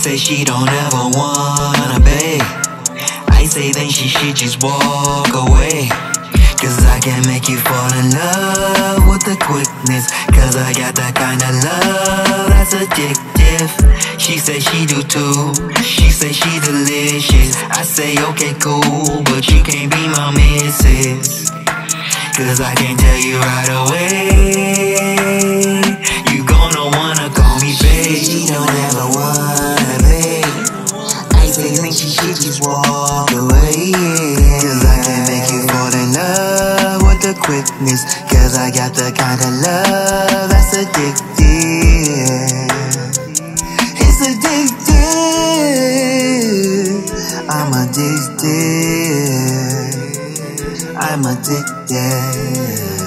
say she don't ever wanna be I say then she should just walk away. Cause I can make you fall in love with the quickness. Cause I got that kind of love that's addictive. She say she do too. She say she delicious. I say okay, cool, but you can't be my missus. Cause I can tell you right away. You gonna wanna call me babe. She don't ever just walk away. Cause I can make you fall in love with the quickness. Cause I got the kind of love that's addictive. It's addicted I'm addicted. I'm addicted.